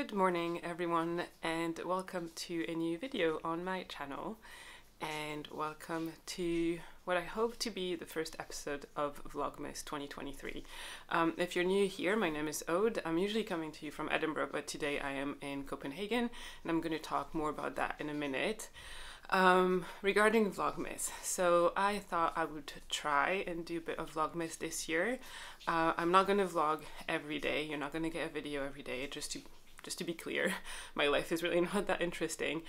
Good morning everyone and welcome to a new video on my channel and welcome to what I hope to be the first episode of Vlogmas 2023. Um, if you're new here, my name is Aude. I'm usually coming to you from Edinburgh but today I am in Copenhagen and I'm going to talk more about that in a minute. Um, regarding Vlogmas, so I thought I would try and do a bit of Vlogmas this year. Uh, I'm not going to vlog every day, you're not going to get a video every day, just to just to be clear, my life is really not that interesting.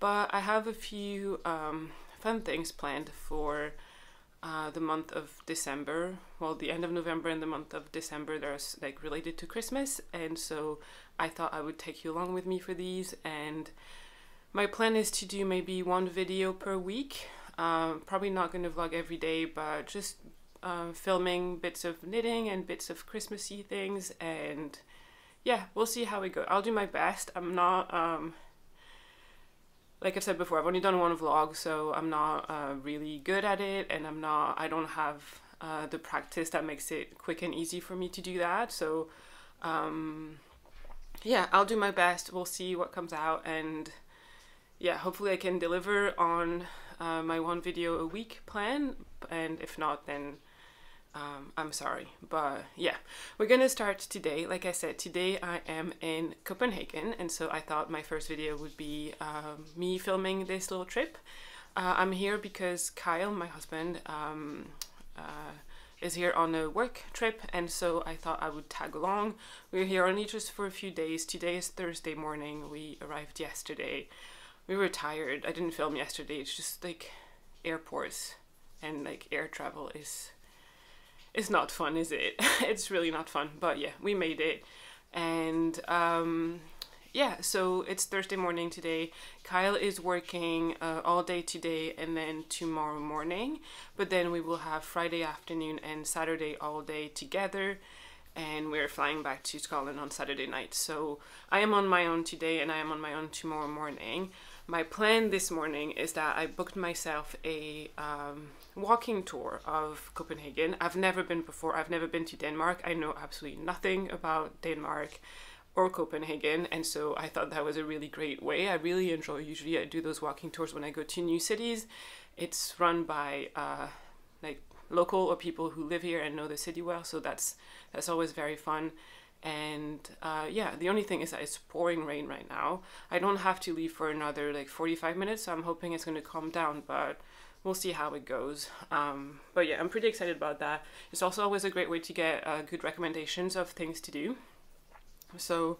But I have a few um, fun things planned for uh, the month of December. Well, the end of November and the month of December, there's like related to Christmas, and so I thought I would take you along with me for these. And my plan is to do maybe one video per week. Um, probably not going to vlog every day, but just uh, filming bits of knitting and bits of Christmassy things and yeah, we'll see how we go. I'll do my best. I'm not, um, like I've said before, I've only done one vlog, so I'm not uh, really good at it, and I'm not, I don't have uh, the practice that makes it quick and easy for me to do that. So, um, yeah, I'll do my best. We'll see what comes out, and yeah, hopefully I can deliver on uh, my one video a week plan, and if not, then um, I'm sorry, but yeah, we're gonna start today. Like I said, today I am in Copenhagen, and so I thought my first video would be um, me filming this little trip. Uh, I'm here because Kyle, my husband, um, uh, is here on a work trip, and so I thought I would tag along. We're here only just for a few days. Today is Thursday morning. We arrived yesterday. We were tired. I didn't film yesterday. It's just like airports and like air travel is it's not fun, is it? it's really not fun. But yeah, we made it. And um, yeah, so it's Thursday morning today. Kyle is working uh, all day today and then tomorrow morning. But then we will have Friday afternoon and Saturday all day together. And we're flying back to Scotland on Saturday night. So I am on my own today and I am on my own tomorrow morning. My plan this morning is that I booked myself a um, walking tour of Copenhagen. I've never been before, I've never been to Denmark. I know absolutely nothing about Denmark or Copenhagen, and so I thought that was a really great way. I really enjoy, usually I do those walking tours when I go to new cities. It's run by uh, like local or people who live here and know the city well, so that's that's always very fun. And uh, yeah, the only thing is that it's pouring rain right now. I don't have to leave for another like 45 minutes, so I'm hoping it's going to calm down, but we'll see how it goes. Um, but yeah, I'm pretty excited about that. It's also always a great way to get uh, good recommendations of things to do. So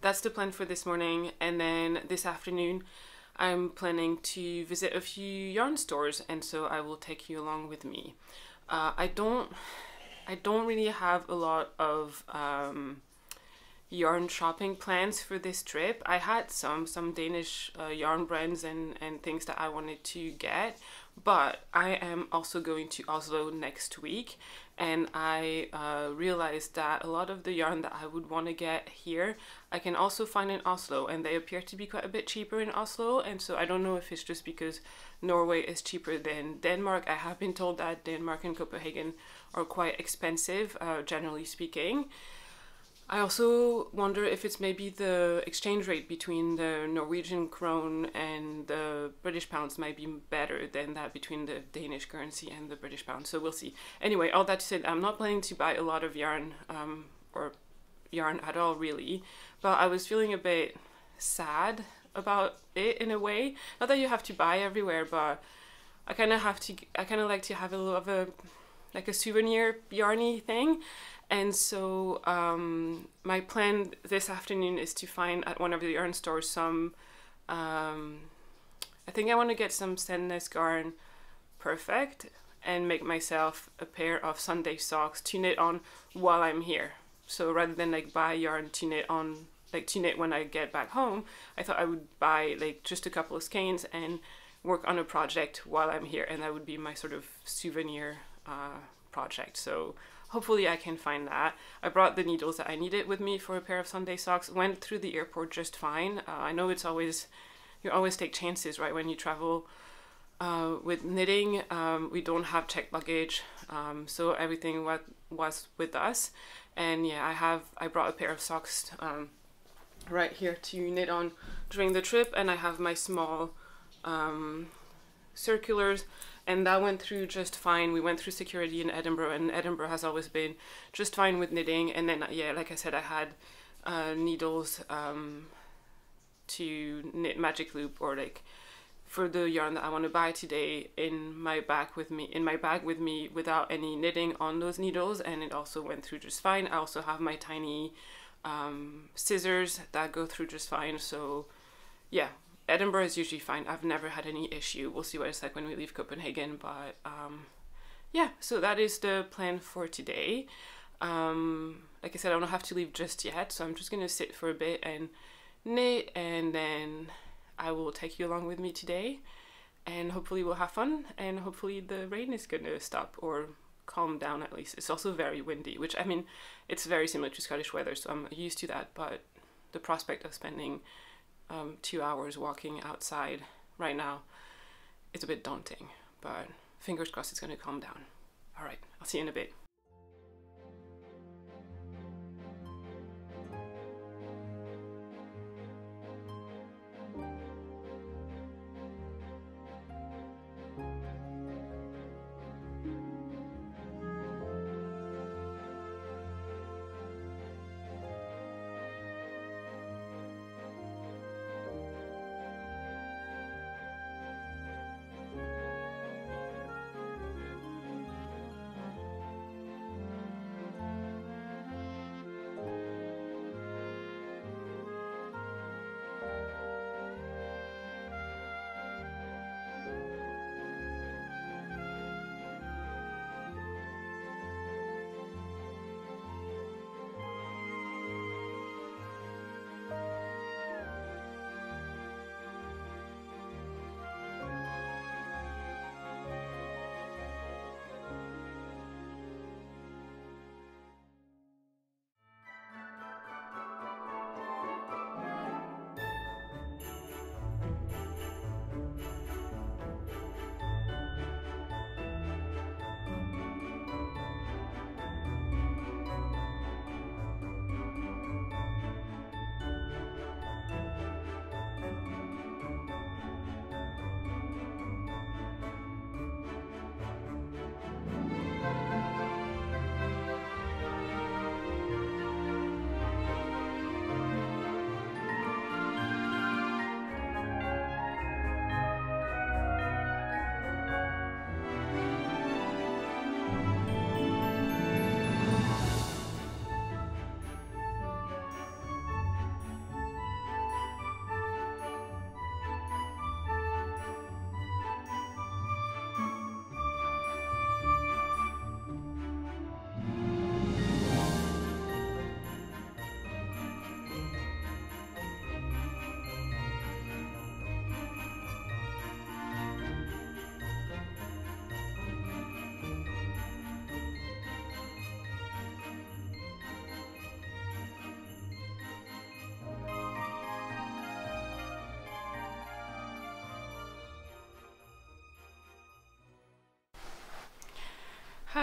that's the plan for this morning. And then this afternoon, I'm planning to visit a few yarn stores, and so I will take you along with me. Uh, I don't, I don't really have a lot of um, yarn shopping plans for this trip. I had some some Danish uh, yarn brands and and things that I wanted to get, but I am also going to Oslo next week and I uh, realized that a lot of the yarn that I would want to get here I can also find in Oslo and they appear to be quite a bit cheaper in Oslo and so I don't know if it's just because Norway is cheaper than Denmark. I have been told that Denmark and Copenhagen are quite expensive uh, generally speaking. I also wonder if it's maybe the exchange rate between the Norwegian krone and the British pounds might be better than that between the Danish currency and the British pound. So we'll see. Anyway, all that said, I'm not planning to buy a lot of yarn um, or yarn at all, really. But I was feeling a bit sad about it in a way. Not that you have to buy everywhere, but I kind of have to. I kind of like to have a little of a like a souvenir yarny thing and so um, my plan this afternoon is to find at one of the yarn stores some. Um, I think I want to get some Sandnes Garn Perfect and make myself a pair of Sunday socks to knit on while I'm here. So rather than like buy yarn to knit on, like to knit when I get back home, I thought I would buy like just a couple of skeins and work on a project while I'm here, and that would be my sort of souvenir uh, project. So hopefully I can find that. I brought the needles that I needed with me for a pair of Sunday socks. Went through the airport just fine. Uh, I know it's always, you always take chances, right, when you travel uh, with knitting. Um, we don't have checked luggage, um, so everything what was with us. And yeah, I have, I brought a pair of socks um, right here to knit on during the trip and I have my small um, circulars and that went through just fine. We went through security in Edinburgh and Edinburgh has always been just fine with knitting and then yeah like I said I had uh, needles um, to knit magic loop or like for the yarn that I want to buy today in my bag with me in my bag with me without any knitting on those needles and it also went through just fine. I also have my tiny um, scissors that go through just fine so yeah Edinburgh is usually fine. I've never had any issue. We'll see what it's like when we leave Copenhagen but um, yeah so that is the plan for today. Um, like I said I don't have to leave just yet so I'm just gonna sit for a bit and knit and then I will take you along with me today and hopefully we'll have fun and hopefully the rain is going to stop or calm down at least. It's also very windy, which I mean, it's very similar to Scottish weather, so I'm used to that, but the prospect of spending um, two hours walking outside right now, it's a bit daunting, but fingers crossed it's going to calm down. All right, I'll see you in a bit.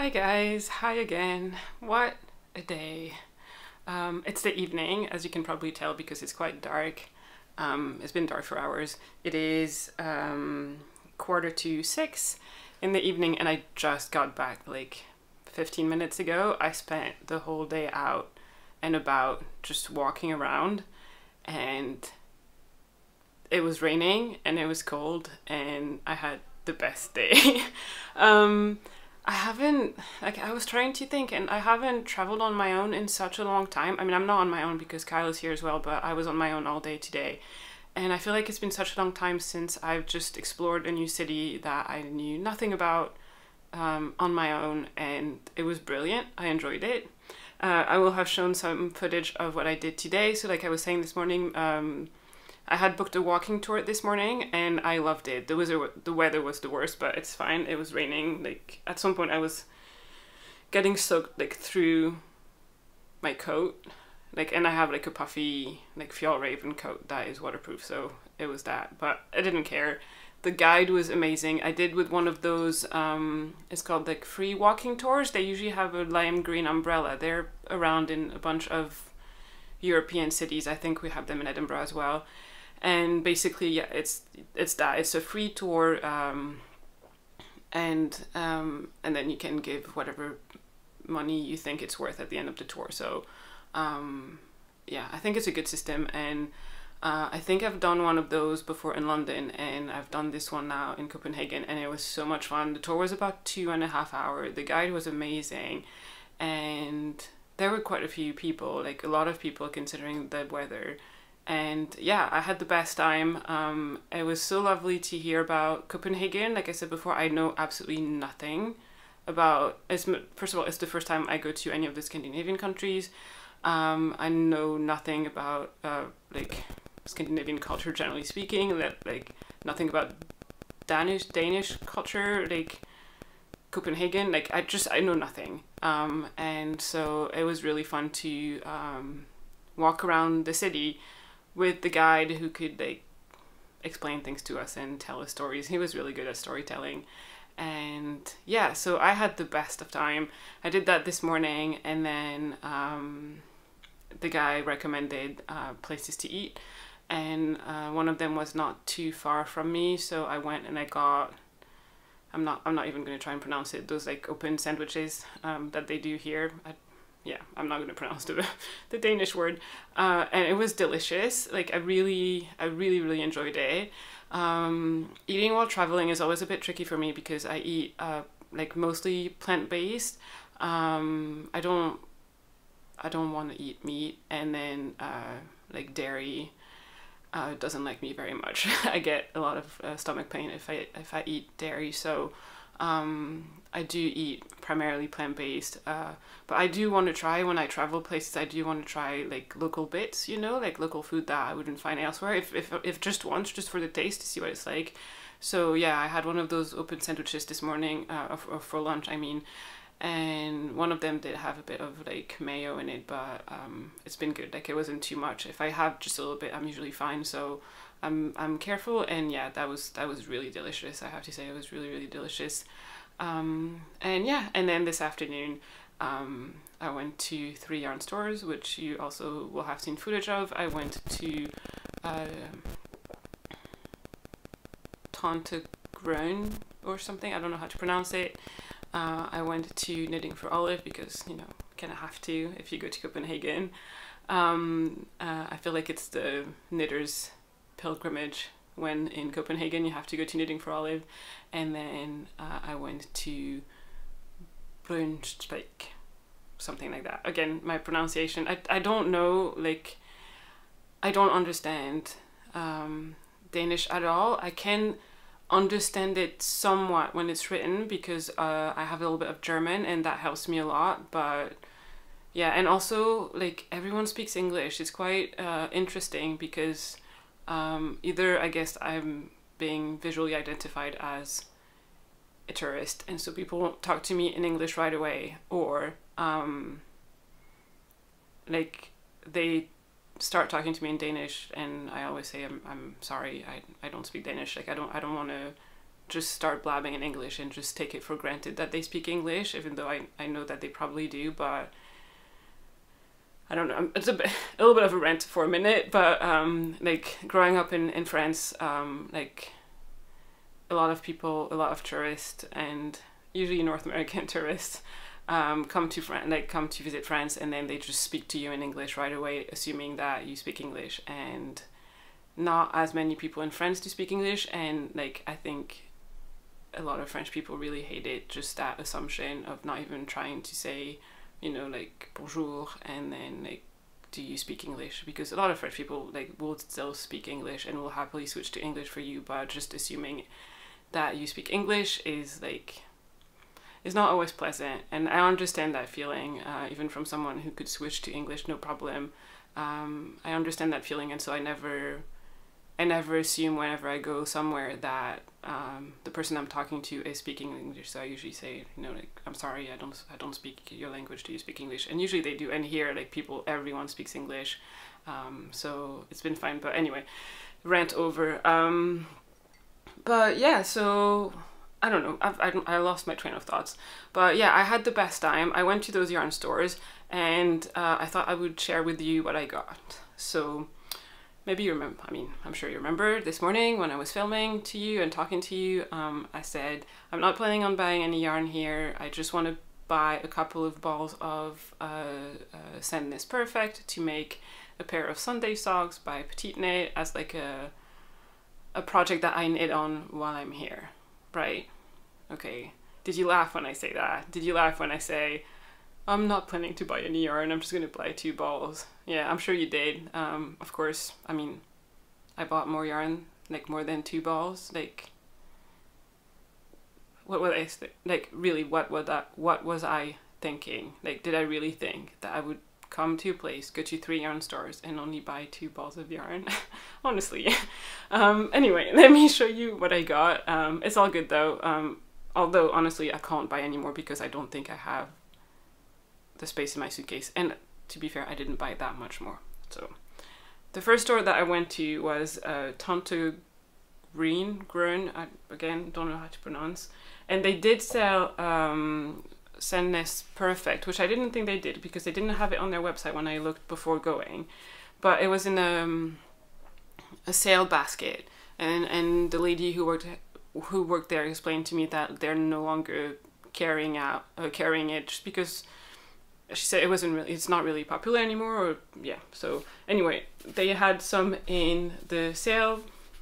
Hi guys, hi again. What a day. Um, it's the evening, as you can probably tell because it's quite dark. Um, it's been dark for hours. It is um, quarter to six in the evening and I just got back like 15 minutes ago. I spent the whole day out and about just walking around and it was raining and it was cold and I had the best day. I haven't like I was trying to think and I haven't traveled on my own in such a long time. I mean, I'm not on my own because Kyle is here as well, but I was on my own all day today. And I feel like it's been such a long time since I've just explored a new city that I knew nothing about um, on my own, and it was brilliant. I enjoyed it. Uh, I will have shown some footage of what I did today. So, like I was saying this morning, um, I had booked a walking tour this morning and I loved it. The weather the weather was the worst, but it's fine. It was raining. Like at some point I was getting soaked like through my coat. Like and I have like a puffy like Fjällräven coat that is waterproof, so it was that. But I didn't care. The guide was amazing. I did with one of those um it's called like free walking tours. They usually have a lime green umbrella. They're around in a bunch of European cities. I think we have them in Edinburgh as well. And basically, yeah, it's it's that it's a free tour, um, and um, and then you can give whatever money you think it's worth at the end of the tour. So, um, yeah, I think it's a good system, and uh, I think I've done one of those before in London, and I've done this one now in Copenhagen, and it was so much fun. The tour was about two and a half hours. The guide was amazing, and there were quite a few people, like a lot of people considering the weather. And yeah, I had the best time. Um, it was so lovely to hear about Copenhagen. Like I said before, I know absolutely nothing about. It's, first of all, it's the first time I go to any of the Scandinavian countries. Um, I know nothing about uh, like Scandinavian culture generally speaking. That like nothing about Danish Danish culture. Like Copenhagen, like I just I know nothing. Um, and so it was really fun to um, walk around the city with the guide who could like explain things to us and tell us stories. He was really good at storytelling. And yeah, so I had the best of time. I did that this morning, and then um, the guy recommended uh, places to eat, and uh, one of them was not too far from me, so I went and I got I'm not I'm not even going to try and pronounce it. Those like open sandwiches um, that they do here. Yeah, I'm not going to pronounce the the Danish word. Uh, and it was delicious. Like I really I really really enjoyed it. Um, eating while traveling is always a bit tricky for me because I eat uh, like mostly plant based. Um, I don't I don't want to eat meat and then uh, like dairy uh, doesn't like me very much. I get a lot of uh, stomach pain if I if I eat dairy. So um, I do eat primarily plant based. Uh, but I do want to try when I travel places. I do want to try like local bits, you know, like local food that I wouldn't find elsewhere. If if if just once, just for the taste to see what it's like. So yeah, I had one of those open sandwiches this morning, uh, or for lunch. I mean, and one of them did have a bit of like mayo in it but um, it's been good like it wasn't too much if i have just a little bit i'm usually fine so i'm i'm careful and yeah that was that was really delicious i have to say it was really really delicious. Um, and yeah and then this afternoon um, i went to three yarn stores which you also will have seen footage of. I went to uh, Grown or something i don't know how to pronounce it. Uh, I went to Knitting for Olive because, you know, kind of have to if you go to Copenhagen. Um, uh, I feel like it's the knitter's pilgrimage when in Copenhagen you have to go to Knitting for Olive. And then uh, I went to Brunsvik, something like that. Again, my pronunciation, I, I don't know, like, I don't understand um, Danish at all. I can understand it somewhat when it's written because uh, I have a little bit of German and that helps me a lot. But yeah, and also like everyone speaks English. It's quite uh, interesting because um, either I guess I'm being visually identified as a tourist, and so people talk to me in English right away, or um, like they start talking to me in Danish and I always say I'm, I'm sorry I, I don't speak Danish. Like I don't I don't want to just start blabbing in English and just take it for granted that they speak English even though I, I know that they probably do but I don't know it's a, bit, a little bit of a rant for a minute but um, like growing up in, in France um, like a lot of people a lot of tourists and usually North American tourists um, come to France, like come to visit France, and then they just speak to you in English right away, assuming that you speak English. And not as many people in France do speak English, and like I think a lot of French people really hate it. Just that assumption of not even trying to say, you know, like bonjour, and then like do you speak English? Because a lot of French people like will still speak English and will happily switch to English for you, but just assuming that you speak English is like is not always pleasant. And I understand that feeling, uh, even from someone who could switch to English no problem. Um, I understand that feeling, and so I never, I never assume whenever I go somewhere that um, the person I'm talking to is speaking English. So I usually say, you know, like, I'm sorry, I don't, I don't speak your language. Do you speak English? And usually they do. And here, like people, everyone speaks English. Um, so it's been fine. But anyway, rant over. Um, but yeah, so I don't know. I've, I, I lost my train of thoughts. But yeah, I had the best time. I went to those yarn stores and uh, I thought I would share with you what I got. So maybe you remember, I mean, I'm sure you remember this morning when I was filming to you and talking to you, um, I said, I'm not planning on buying any yarn here. I just want to buy a couple of balls of uh, uh, Sandnes Perfect to make a pair of Sunday socks by Petite Knit as like a a project that I knit on while I'm here, right? Okay. Did you laugh when I say that? Did you laugh when I say I'm not planning to buy any yarn. I'm just gonna buy two balls. Yeah, I'm sure you did. Um, of course. I mean, I bought more yarn, like more than two balls. Like, what was I like? Really, what was that? What was I thinking? Like, did I really think that I would come to a place, go to three yarn stores, and only buy two balls of yarn? Honestly. um, anyway, let me show you what I got. Um, it's all good though. Um, although honestly, I can't buy anymore because I don't think I have the space in my suitcase. And to be fair, I didn't buy that much more. So the first store that I went to was uh, Tante Green, Grun, I, again, don't know how to pronounce. And they did sell um, Perfect, which I didn't think they did because they didn't have it on their website when I looked before going. But it was in a, um, a sale basket. And, and the lady who worked who worked there explained to me that they're no longer carrying out uh, carrying it just because she said it wasn't really it's not really popular anymore or yeah so anyway they had some in the sale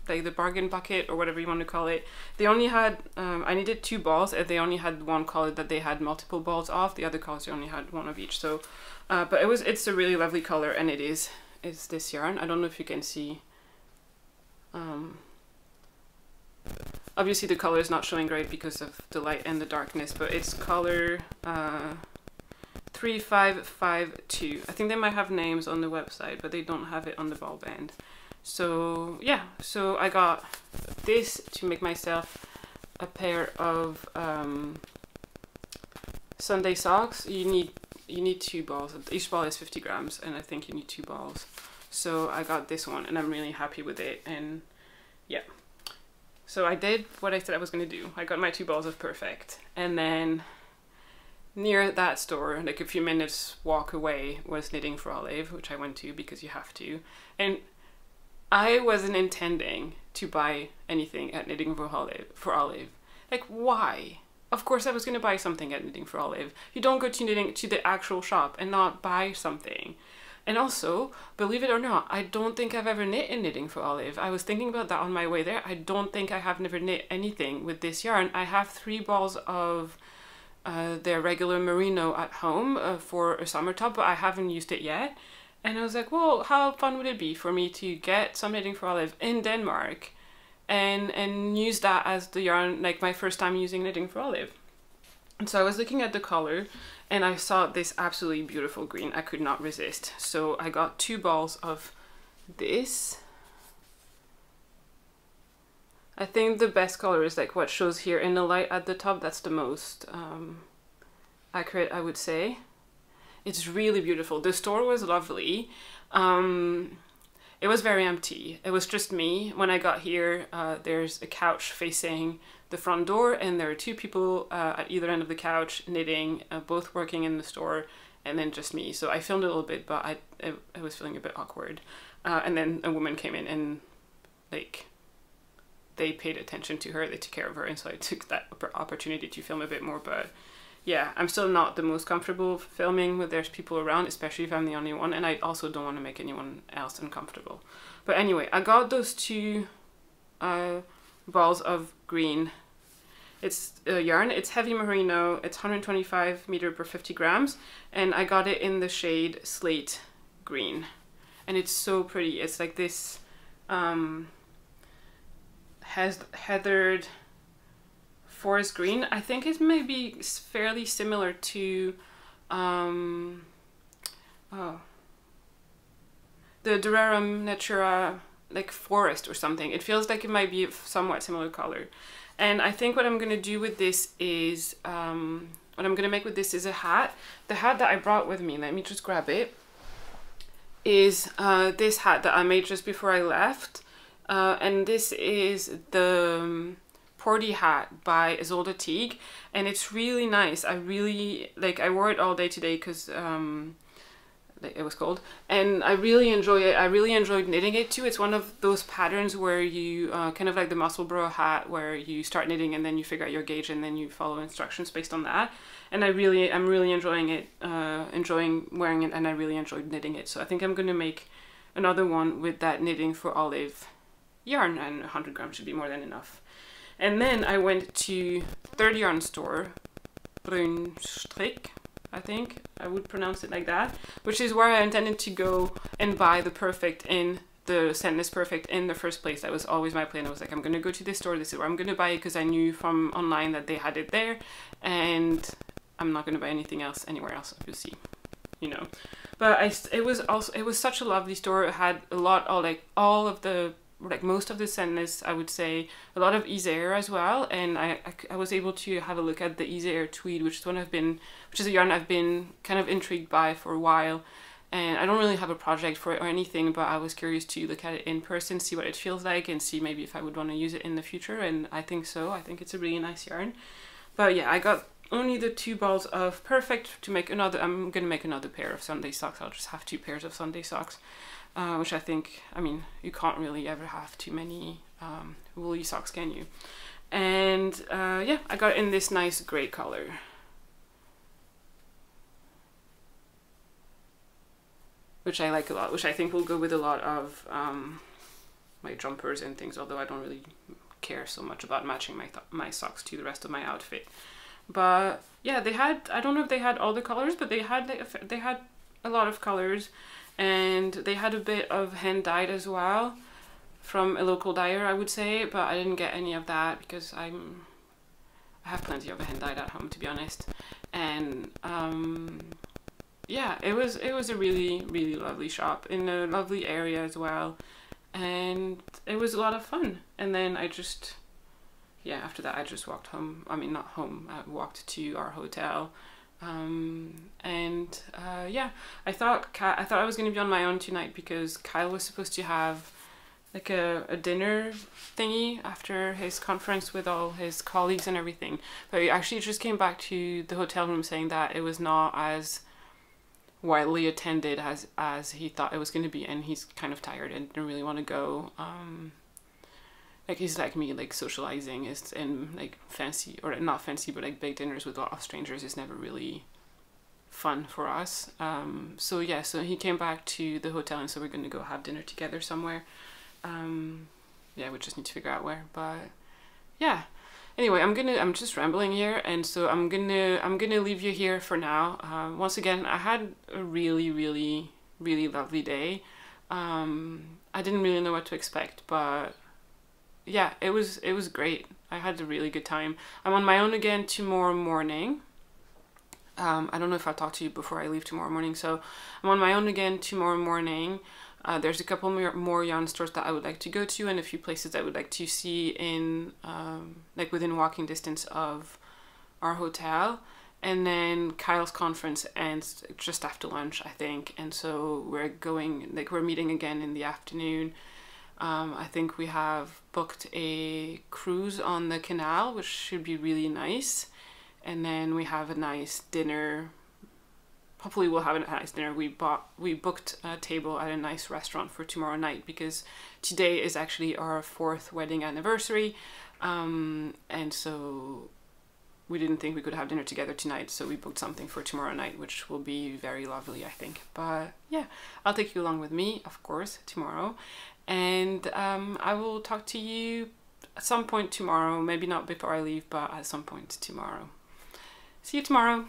like the bargain bucket or whatever you want to call it. They only had um, i needed two balls and they only had one color that they had multiple balls of. The other colors they only had one of each so uh, but it was it's a really lovely color and it is is this yarn. I don't know if you can see um, obviously the color is not showing great because of the light and the darkness but it's color uh, 3552. I think they might have names on the website, but they don't have it on the ball band. So yeah, so I got this to make myself a pair of um, Sunday socks. You need you need two balls. Each ball is 50 grams, and I think you need two balls. So I got this one, and I'm really happy with it. And yeah, so I did what I said I was gonna do. I got my two balls of perfect, and then near that store, like a few minutes walk away, was Knitting for Olive, which I went to because you have to. And I wasn't intending to buy anything at Knitting for Olive. For Olive, like why? Of course, I was going to buy something at Knitting for Olive. You don't go to knitting to the actual shop and not buy something. And also, believe it or not, I don't think I've ever knit in Knitting for Olive. I was thinking about that on my way there. I don't think I have never knit anything with this yarn. I have three balls of uh, their regular merino at home uh, for a summer top, but I haven't used it yet. And I was like, well, how fun would it be for me to get some knitting for olive in Denmark and and use that as the yarn, like my first time using knitting for olive. And so I was looking at the color and I saw this absolutely beautiful green. I could not resist. So I got two balls of this I think the best color is like what shows here in the light at the top. That's the most um, accurate, I would say. It's really beautiful. The store was lovely. Um, it was very empty. It was just me. When I got here, uh, there's a couch facing the front door, and there are two people uh, at either end of the couch knitting, uh, both working in the store, and then just me. So I filmed a little bit, but I, I, I was feeling a bit awkward. Uh, and then a woman came in and like they paid attention to her, they took care of her, and so I took that opportunity to film a bit more. But yeah, I'm still not the most comfortable filming when there's people around, especially if I'm the only one, and I also don't want to make anyone else uncomfortable. But anyway, I got those two uh, balls of green. It's uh, yarn, it's heavy merino, it's 125 meter per 50 grams, and I got it in the shade slate green. And it's so pretty. It's like this um, has heathered forest green. I think it may be fairly similar to um, oh, the De Rerum Natura like forest or something. It feels like it might be somewhat similar color. And I think what I'm going to do with this is, um, what I'm going to make with this is a hat. The hat that I brought with me, let me just grab it, is uh, this hat that I made just before I left. Uh, and this is the um, Porty hat by Ysolda Teague, and it's really nice. I really like. I wore it all day today because um, it was cold, and I really enjoy it. I really enjoyed knitting it too. It's one of those patterns where you uh, kind of like the Musselburgh hat, where you start knitting and then you figure out your gauge and then you follow instructions based on that. And I really, I'm really enjoying it, uh, enjoying wearing it, and I really enjoyed knitting it. So I think I'm gonna make another one with that knitting for olive yarn, and 100 grams should be more than enough. And then I went to third yarn store, Bruun Strik, I think I would pronounce it like that, which is where I intended to go and buy the perfect in the Sandnes Perfect in the first place. That was always my plan. I was like, I'm gonna go to this store. This is where I'm gonna buy it because I knew from online that they had it there, and I'm not gonna buy anything else anywhere else. Obviously, you know. But I, it was also it was such a lovely store. It had a lot of like all of the like most of the Sandnes, I would say a lot of Isager as well, and I, I, I, was able to have a look at the Isager tweed, which is one I've been, which is a yarn I've been kind of intrigued by for a while, and I don't really have a project for it or anything, but I was curious to look at it in person, see what it feels like, and see maybe if I would want to use it in the future, and I think so. I think it's a really nice yarn, but yeah, I got only the two balls of Perfect to make another. I'm gonna make another pair of Sunday socks. I'll just have two pairs of Sunday socks uh, which I think, I mean, you can't really ever have too many um, woolly socks, can you? And uh, yeah, I got in this nice grey color. Which I like a lot, which I think will go with a lot of um, my jumpers and things, although I don't really care so much about matching my, my socks to the rest of my outfit. But yeah, they had, I don't know if they had all the colors, but they had, they had a lot of colors and they had a bit of hand dyed as well from a local dyer I would say but I didn't get any of that because I'm I have plenty of hand dyed at home to be honest. And um, yeah it was it was a really really lovely shop in a lovely area as well. And it was a lot of fun. And then I just yeah after that I just walked home I mean not home I walked to our hotel um, and uh, yeah, I thought I thought I was gonna be on my own tonight because Kyle was supposed to have like a, a dinner thingy after his conference with all his colleagues and everything. But he actually just came back to the hotel room saying that it was not as widely attended as as he thought it was going to be and he's kind of tired and didn't really want to go um like he's like me like socializing is in like fancy or not fancy but like big dinners with a lot of strangers is never really fun for us. Um so yeah so he came back to the hotel and so we're gonna go have dinner together somewhere. Um yeah we just need to figure out where but yeah. Anyway i'm gonna i'm just rambling here and so i'm gonna i'm gonna leave you here for now. Uh, once again i had a really really really lovely day. Um i didn't really know what to expect but yeah, it was it was great. I had a really good time. I'm on my own again tomorrow morning. Um, I don't know if I'll talk to you before I leave tomorrow morning. So I'm on my own again tomorrow morning. Uh, there's a couple more, more yarn stores that I would like to go to and a few places I would like to see in um, like within walking distance of our hotel. And then Kyle's conference ends just after lunch, I think. And so we're going, like we're meeting again in the afternoon um, I think we have booked a cruise on the canal, which should be really nice. And then we have a nice dinner. Hopefully we'll have a nice dinner. We bought we booked a table at a nice restaurant for tomorrow night because today is actually our fourth wedding anniversary. Um, and so we didn't think we could have dinner together tonight, so we booked something for tomorrow night, which will be very lovely, I think. But yeah, I'll take you along with me, of course, tomorrow and um, I will talk to you at some point tomorrow. Maybe not before I leave, but at some point tomorrow. See you tomorrow.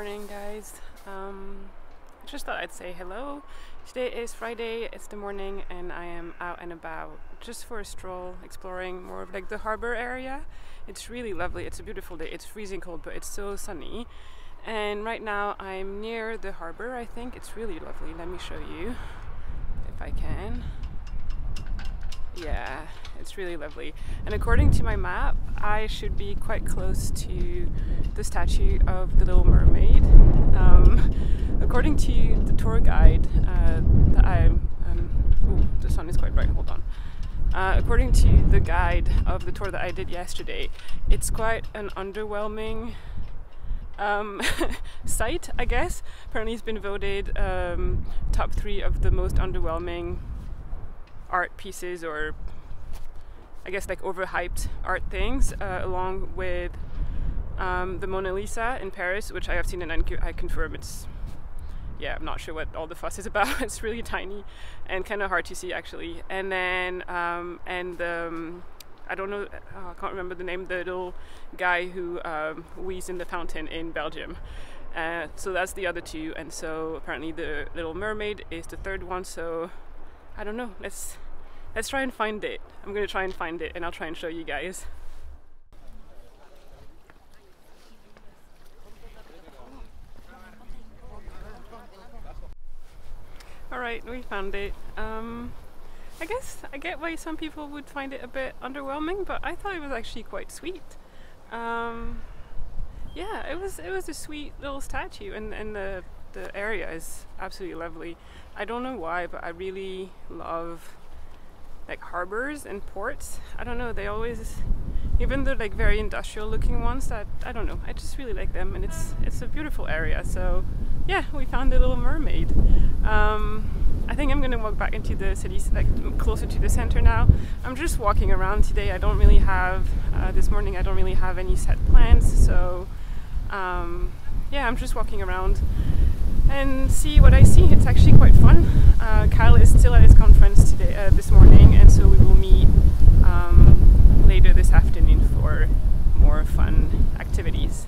Morning, guys. Um, just thought I'd say hello. Today is Friday, it's the morning, and I am out and about just for a stroll, exploring more of like the harbor area. It's really lovely, it's a beautiful day, it's freezing cold, but it's so sunny. And right now I'm near the harbor, I think. It's really lovely. Let me show you if I can. Yeah, it's really lovely. And according to my map, I should be quite close to the statue of the Little Mermaid. Um, according to the tour guide uh, that I, um, ooh, the sun is quite bright, hold on. Uh, according to the guide of the tour that I did yesterday, it's quite an underwhelming um, site, I guess. Apparently, it's been voted um, top three of the most underwhelming art pieces or I guess like overhyped art things, uh, along with um, the Mona Lisa in Paris, which I have seen and I confirm it's yeah, I'm not sure what all the fuss is about. it's really tiny and kind of hard to see actually. And then um, and um, I don't know, oh, I can't remember the name, the little guy who um, wheezed in the fountain in Belgium. Uh, so that's the other two, and so apparently the Little Mermaid is the third one. So I don't know. Let's let's try and find it. I'm gonna try and find it, and I'll try and show you guys. All right, we found it. Um, I guess I get why some people would find it a bit underwhelming, but I thought it was actually quite sweet. Um, yeah, it was it was a sweet little statue, and, and the the area is absolutely lovely. I don't know why, but I really love like harbors and ports. I don't know, they always even the like very industrial looking ones that I don't know, I just really like them and it's it's a beautiful area. So yeah, we found the little mermaid. Um, I think I'm gonna walk back into the city, like closer to the center now. I'm just walking around today. I don't really have uh, this morning. I don't really have any set plans, so um, yeah, I'm just walking around and see what I see. It's actually quite fun. Uh, Kyle is still at his conference today, uh, this morning, and so we will meet um, later this afternoon for more fun activities.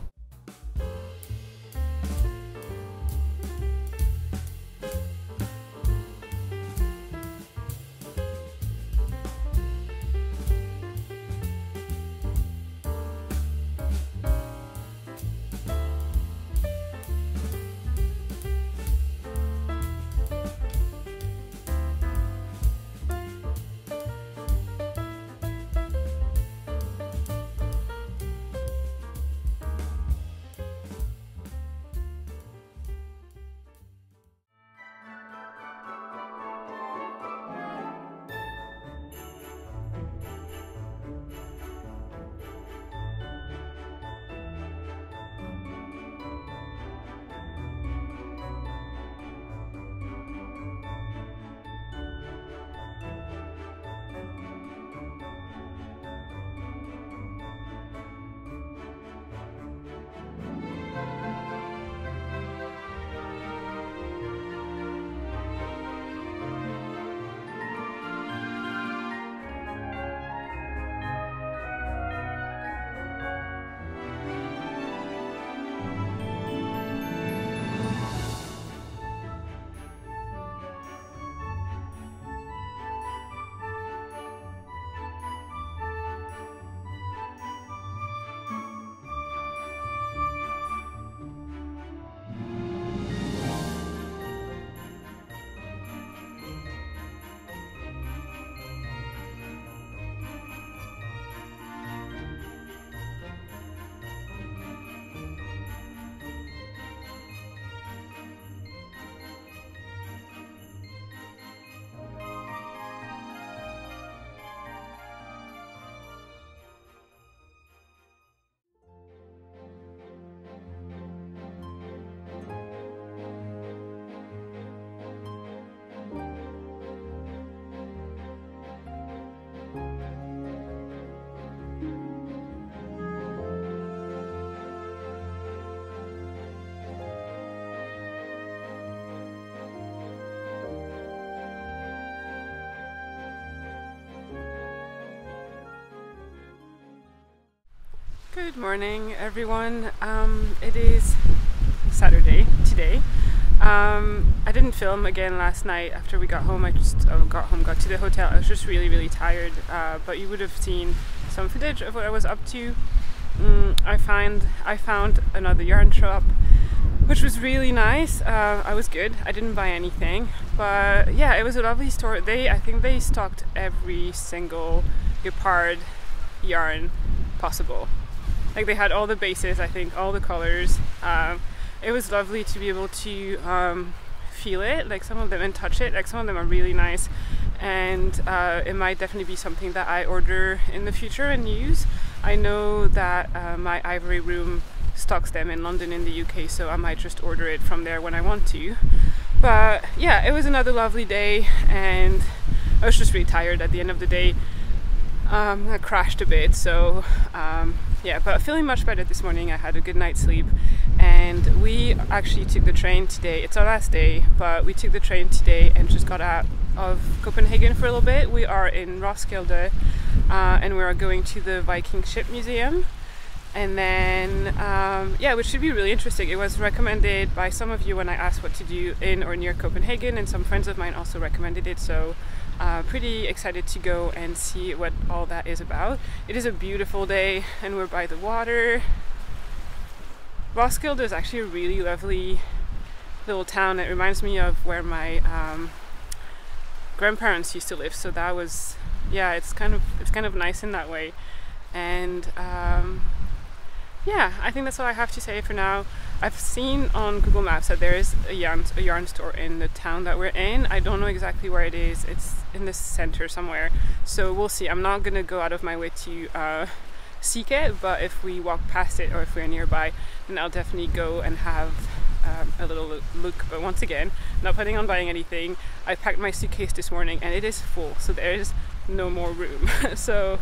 Good morning, everyone. Um, it is Saturday today. Um, I didn't film again last night after we got home. I just oh, got home, got to the hotel. I was just really, really tired. Uh, but you would have seen some footage of what I was up to. Mm, I find I found another yarn shop, which was really nice. Uh, I was good. I didn't buy anything, but yeah, it was a lovely store. They I think they stocked every single Gepard yarn possible. Like they had all the bases, I think, all the colors. Um, it was lovely to be able to um, feel it, like some of them, and touch it. Like some of them are really nice, and uh, it might definitely be something that I order in the future and use. I know that uh, my Ivory Room stocks them in London in the UK, so I might just order it from there when I want to. But yeah, it was another lovely day, and I was just really tired at the end of the day. Um, I crashed a bit, so um, yeah, but feeling much better this morning. I had a good night's sleep, and we actually took the train today. It's our last day, but we took the train today and just got out of Copenhagen for a little bit. We are in Roskilde, uh, and we are going to the Viking Ship Museum. And then, um, yeah, which should be really interesting. It was recommended by some of you when I asked what to do in or near Copenhagen, and some friends of mine also recommended it. So uh, pretty excited to go and see what all that is about. It is a beautiful day and we're by the water. Roskilde is actually a really lovely little town. It reminds me of where my um, grandparents used to live. So that was, yeah, it's kind of it's kind of nice in that way. And um, yeah, I think that's all I have to say for now. I've seen on Google Maps that there is a yarn, a yarn store in the town that we're in. I don't know exactly where it is. It's in the center somewhere. So we'll see. I'm not gonna go out of my way to uh, seek it, but if we walk past it or if we're nearby, then I'll definitely go and have um, a little look. But once again, not planning on buying anything. I packed my suitcase this morning and it is full, so there is no more room. so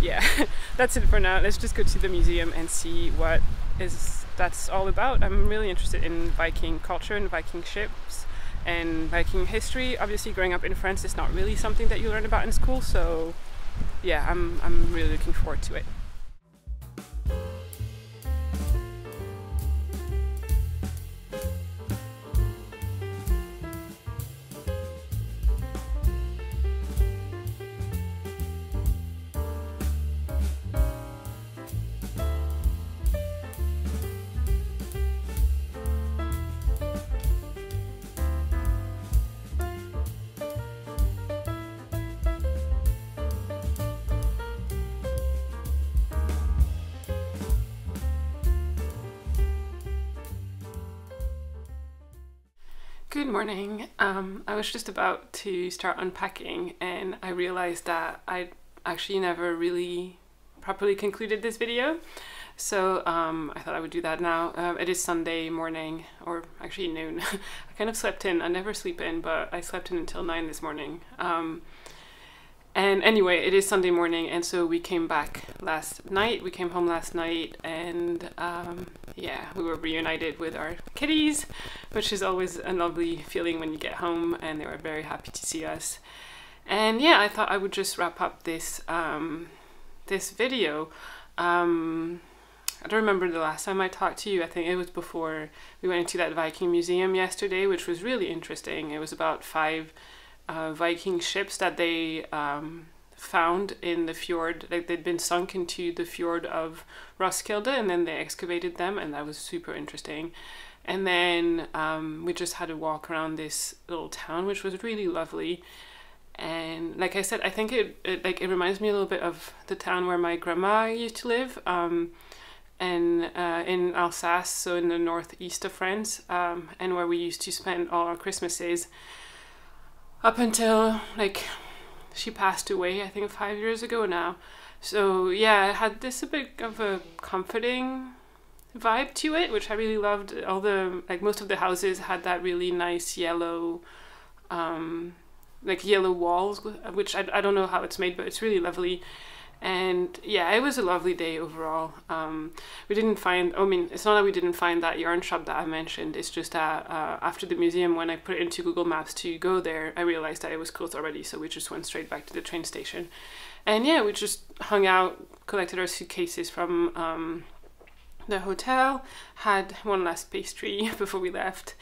yeah, that's it for now. Let's just go to the museum and see what is that's all about. I'm really interested in Viking culture and Viking ships and Viking history. Obviously, growing up in France is not really something that you learn about in school, so yeah, I'm, I'm really looking forward to it. Morning. Um, I was just about to start unpacking and I realized that I actually never really properly concluded this video. So um, I thought I would do that now. Uh, it is Sunday morning, or actually noon. I kind of slept in. I never sleep in, but I slept in until 9 this morning. Um, and anyway, it is Sunday morning, and so we came back last night. We came home last night, and um, yeah, we were reunited with our kitties, which is always a lovely feeling when you get home, and they were very happy to see us. And yeah, I thought I would just wrap up this um, this video. Um, I don't remember the last time I talked to you. I think it was before we went into that Viking museum yesterday, which was really interesting. It was about five uh, Viking ships that they um, found in the fjord. Like they'd been sunk into the fjord of Roskilde, and then they excavated them, and that was super interesting. And then um, we just had a walk around this little town, which was really lovely. And like I said, I think it, it like it reminds me a little bit of the town where my grandma used to live. Um, and uh, in Alsace, so in the northeast of France, um, and where we used to spend all our Christmases up until like she passed away, I think five years ago now. So yeah, it had this a bit of a comforting vibe to it, which I really loved. All the like most of the houses had that really nice yellow, um, like yellow walls, which I, I don't know how it's made, but it's really lovely and yeah it was a lovely day overall. Um, we didn't find i mean it's not that we didn't find that yarn shop that i mentioned. It's just that uh, after the museum when i put it into google maps to go there i realized that it was closed already. So we just went straight back to the train station. And yeah we just hung out collected our suitcases from um, the hotel had one last pastry before we left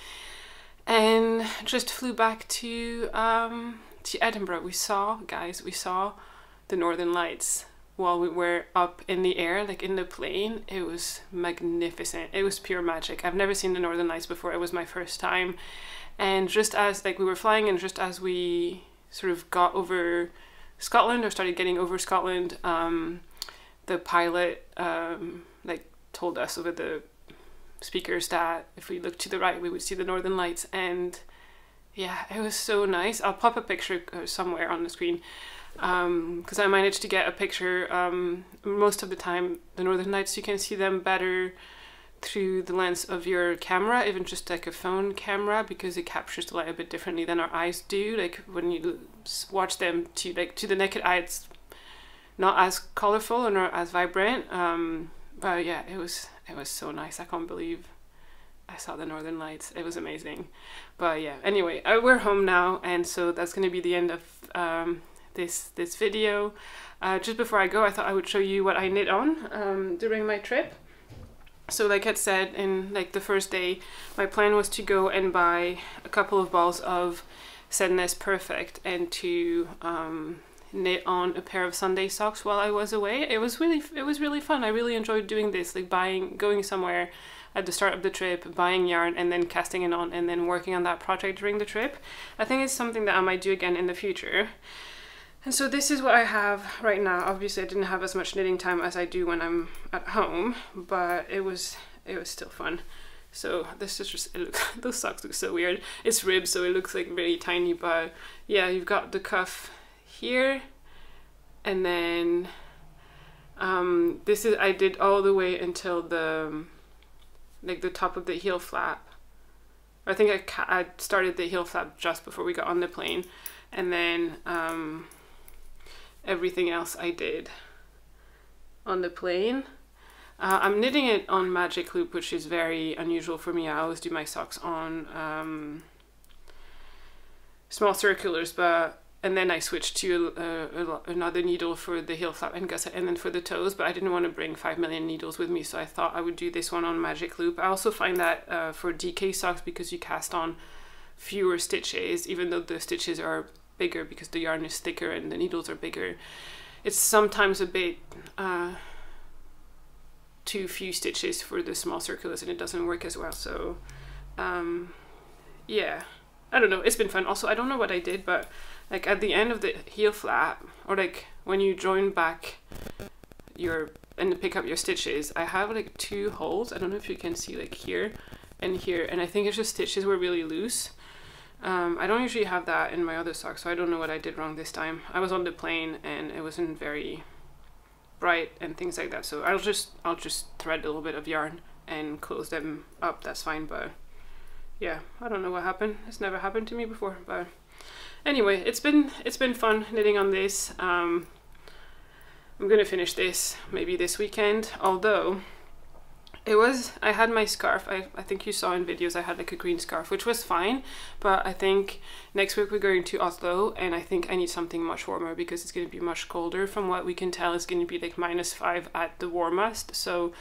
and just flew back to um, to Edinburgh. We saw, guys, we saw the Northern Lights while we were up in the air, like in the plane. It was magnificent. It was pure magic. I've never seen the Northern Lights before. It was my first time. And just as like we were flying and just as we sort of got over Scotland or started getting over Scotland, um, the pilot um, like told us over the speakers that if we looked to the right we would see the northern lights and yeah it was so nice. I'll pop a picture uh, somewhere on the screen. Because um, i managed to get a picture um, most of the time the northern lights you can see them better through the lens of your camera even just like a phone camera because it captures the light a bit differently than our eyes do. Like when you watch them to like to the naked eye it's not as colorful or not as vibrant. Um, but yeah it was it was so nice. I can't believe I saw the Northern Lights. It was amazing. But yeah, anyway, uh, we're home now, and so that's going to be the end of um, this this video. Uh, just before I go, I thought I would show you what I knit on um, during my trip. So like I said in like the first day, my plan was to go and buy a couple of balls of Sandnes Perfect and to um, knit on a pair of Sunday socks while I was away. It was really it was really fun. I really enjoyed doing this, like buying going somewhere at the start of the trip, buying yarn and then casting it on and then working on that project during the trip. I think it's something that I might do again in the future. And so this is what I have right now. Obviously I didn't have as much knitting time as I do when I'm at home, but it was it was still fun. So this is just, it looks, those socks look so weird. It's ribbed, so it looks like really tiny, but yeah, you've got the cuff here and then um, this is I did all the way until the like the top of the heel flap. I think I, I started the heel flap just before we got on the plane and then um, everything else I did on the plane. Uh, I'm knitting it on magic loop which is very unusual for me. I always do my socks on um, small circulars but and then I switched to uh, another needle for the heel flap and gusset and then for the toes but I didn't want to bring 5 million needles with me so I thought I would do this one on magic loop. I also find that uh, for DK socks because you cast on fewer stitches even though the stitches are bigger because the yarn is thicker and the needles are bigger. It's sometimes a bit uh, too few stitches for the small circulars and it doesn't work as well so um, yeah. I don't know it's been fun. Also I don't know what I did but like at the end of the heel flap or like when you join back your and pick up your stitches I have like two holes. I don't know if you can see like here and here and I think it's just stitches were really loose. Um, I don't usually have that in my other socks so I don't know what I did wrong this time. I was on the plane and it wasn't very bright and things like that so I'll just I'll just thread a little bit of yarn and close them up that's fine but yeah I don't know what happened. It's never happened to me before but anyway, it's been it's been fun knitting on this. Um, I'm gonna finish this maybe this weekend, although it was I had my scarf. I, I think you saw in videos I had like a green scarf which was fine but I think next week we're going to Oslo and I think I need something much warmer because it's going to be much colder. From what we can tell it's going to be like minus five at the warmest. So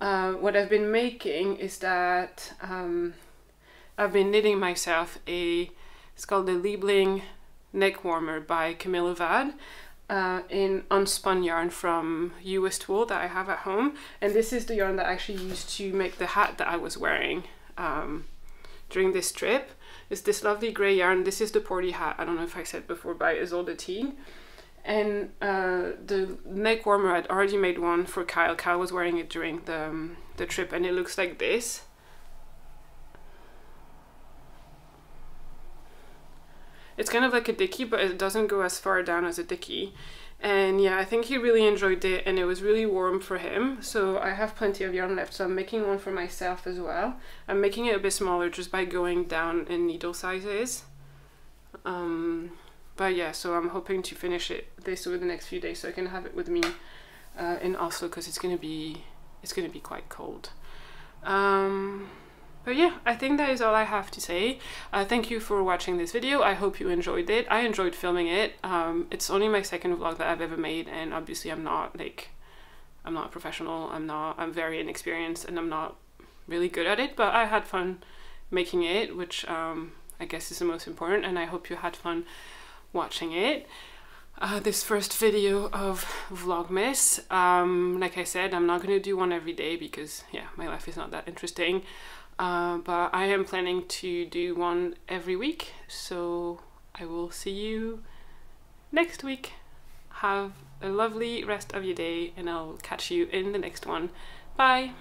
uh, what I've been making is that um, I've been knitting myself a it's called the Liebling Neck Warmer by Camilla Vad. Uh, in unspun yarn from Uist Wool that I have at home and this is the yarn that I actually used to make the hat that I was wearing um, during this trip. It's this lovely grey yarn. This is the Porty hat. I don't know if I said before by Ysolda Teague. And uh, the neck warmer, I'd already made one for Kyle. Kyle was wearing it during the, um, the trip and it looks like this. It's kind of like a dicky, but it doesn't go as far down as a dicky. And yeah, I think he really enjoyed it and it was really warm for him. So I have plenty of yarn left, so I'm making one for myself as well. I'm making it a bit smaller just by going down in needle sizes. Um, but yeah, so I'm hoping to finish it this over the next few days so I can have it with me uh, in Oslo because it's gonna be it's gonna be quite cold. Um, but yeah, I think that is all I have to say. Uh, thank you for watching this video. I hope you enjoyed it. I enjoyed filming it. Um, it's only my second vlog that I've ever made and obviously I'm not like, I'm not professional. I'm not, I'm very inexperienced and I'm not really good at it, but I had fun making it, which um, I guess is the most important, and I hope you had fun watching it. Uh, this first video of Vlogmas. Um, like I said, I'm not to do one every day because, yeah, my life is not that interesting. Uh, but I am planning to do one every week, so I will see you next week. Have a lovely rest of your day, and I'll catch you in the next one. Bye!